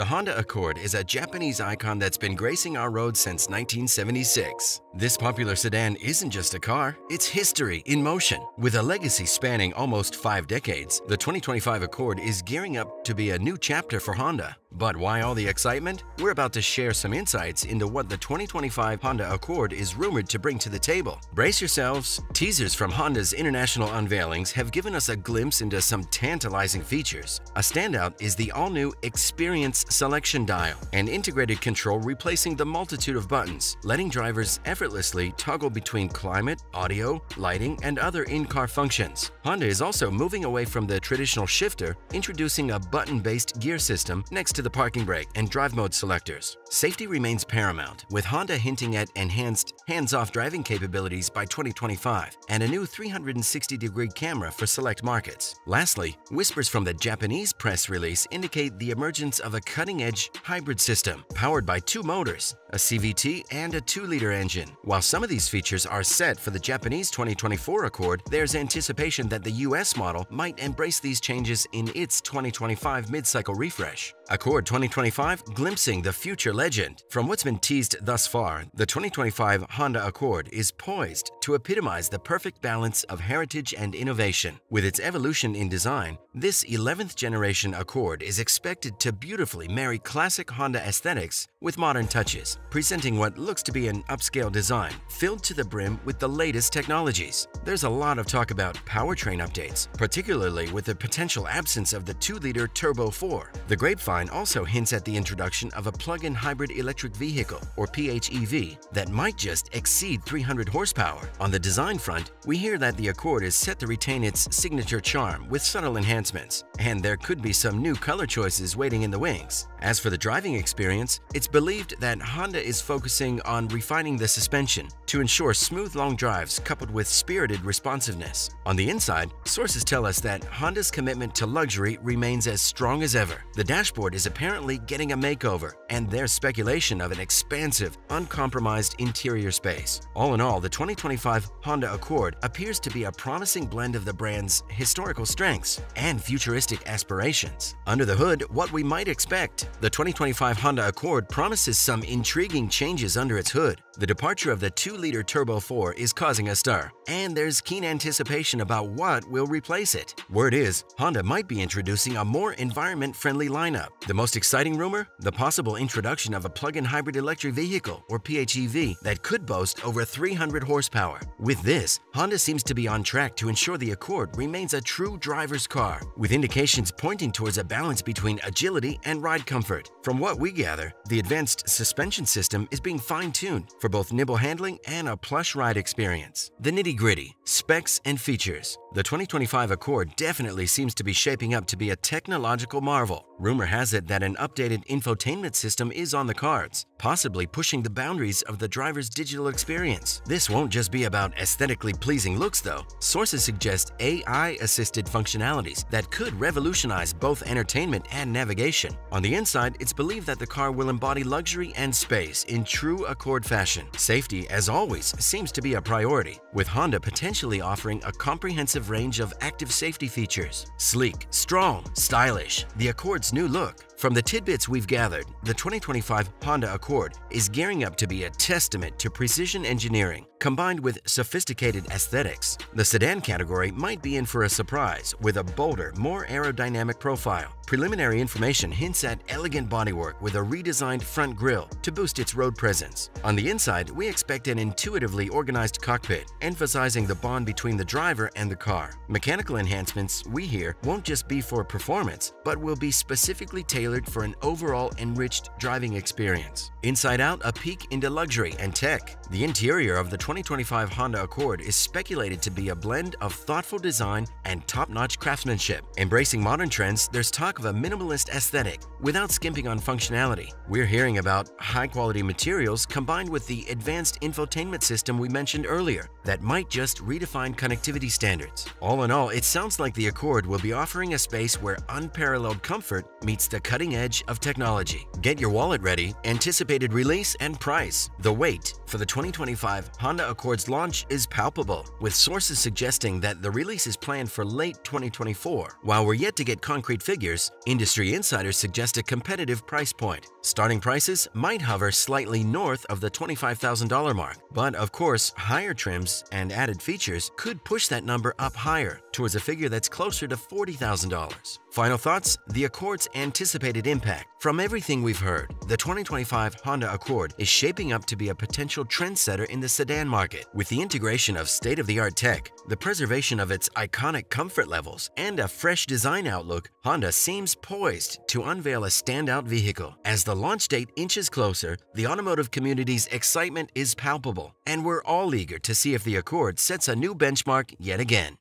The Honda Accord is a Japanese icon that's been gracing our roads since 1976. This popular sedan isn't just a car, it's history in motion. With a legacy spanning almost five decades, the 2025 Accord is gearing up to be a new chapter for Honda. But why all the excitement? We're about to share some insights into what the 2025 Honda Accord is rumored to bring to the table. Brace yourselves, teasers from Honda's international unveilings have given us a glimpse into some tantalizing features. A standout is the all-new Experience Selection Dial, an integrated control replacing the multitude of buttons, letting drivers effortlessly toggle between climate, audio, lighting, and other in-car functions. Honda is also moving away from the traditional shifter, introducing a button-based gear system next to to the parking brake and drive mode selectors. Safety remains paramount, with Honda hinting at enhanced hands-off driving capabilities by 2025 and a new 360-degree camera for select markets. Lastly, whispers from the Japanese press release indicate the emergence of a cutting-edge hybrid system powered by two motors, a CVT and a 2-liter engine. While some of these features are set for the Japanese 2024 Accord, there's anticipation that the US model might embrace these changes in its 2025 mid-cycle refresh. Accord 2025 glimpsing the future legend. From what's been teased thus far, the 2025 Honda Accord is poised to epitomize the perfect balance of heritage and innovation. With its evolution in design, this 11th generation Accord is expected to beautifully marry classic Honda aesthetics with modern touches, presenting what looks to be an upscale design filled to the brim with the latest technologies. There's a lot of talk about powertrain updates, particularly with the potential absence of the 2-liter Turbo 4. The grapevine also hints at the introduction of a plug-in hybrid electric vehicle, or PHEV, that might just exceed 300 horsepower. On the design front, we hear that the Accord is set to retain its signature charm with subtle enhancements, and there could be some new color choices waiting in the wings. As for the driving experience, it's believed that Honda is focusing on refining the suspension to ensure smooth long drives coupled with spirited responsiveness. On the inside, sources tell us that Honda's commitment to luxury remains as strong as ever. The dashboard is apparently getting a makeover, and there's speculation of an expansive, uncompromised interior space. All in all, the 2025 Honda Accord appears to be a promising blend of the brand's historical strengths and futuristic aspirations. Under the hood, what we might expect the 2025 Honda Accord promises some intriguing changes under its hood. The departure of the 2-liter Turbo 4 is causing a stir, and there's keen anticipation about what will replace it. Word is, Honda might be introducing a more environment-friendly lineup. The most exciting rumor? The possible introduction of a plug-in hybrid electric vehicle, or PHEV, that could boast over 300 horsepower. With this, Honda seems to be on track to ensure the Accord remains a true driver's car, with indications pointing towards a balance between agility and ride comfort. From what we gather, the advanced suspension system is being fine-tuned for both nimble handling and a plush ride experience. The nitty-gritty, specs and features. The 2025 Accord definitely seems to be shaping up to be a technological marvel. Rumor has it that an updated infotainment system is on the cards, possibly pushing the boundaries of the driver's digital experience. This won't just be about aesthetically pleasing looks though. Sources suggest AI-assisted functionalities that could revolutionize both entertainment and navigation. On the inside, it's believed that the car will embody luxury and space in true Accord fashion. Safety, as always, seems to be a priority, with Honda potentially offering a comprehensive range of active safety features. Sleek, strong, stylish, the Accord's new look from the tidbits we've gathered, the 2025 Honda Accord is gearing up to be a testament to precision engineering combined with sophisticated aesthetics. The sedan category might be in for a surprise with a bolder, more aerodynamic profile. Preliminary information hints at elegant bodywork with a redesigned front grille to boost its road presence. On the inside, we expect an intuitively organized cockpit, emphasizing the bond between the driver and the car. Mechanical enhancements, we hear, won't just be for performance, but will be specifically tailored for an overall enriched driving experience. Inside out, a peek into luxury and tech. The interior of the 2025 Honda Accord is speculated to be a blend of thoughtful design and top-notch craftsmanship. Embracing modern trends, there's talk of a minimalist aesthetic without skimping on functionality. We're hearing about high-quality materials combined with the advanced infotainment system we mentioned earlier. that might just redefine connectivity standards. All in all, it sounds like the Accord will be offering a space where unparalleled comfort meets the cutting edge of technology. Get your wallet ready, anticipated release and price. The wait for the 2025 Honda Accord's launch is palpable, with sources suggesting that the release is planned for late 2024. While we're yet to get concrete figures, industry insiders suggest a competitive price point. Starting prices might hover slightly north of the $25,000 mark, but of course, higher trims and added features could push that number up higher towards a figure that's closer to $40,000. Final thoughts? The Accord's anticipated impact. From everything we've heard, the 2025 Honda Accord is shaping up to be a potential trendsetter in the sedan market. With the integration of state-of-the-art tech, the preservation of its iconic comfort levels, and a fresh design outlook, Honda seems poised to unveil a standout vehicle. As the launch date inches closer, the automotive community's excitement is palpable, and we're all eager to see if the Accord sets a new benchmark yet again.